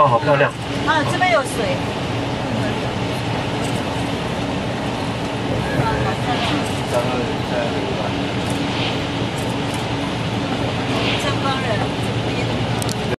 啊，好漂亮。啊，这边有水。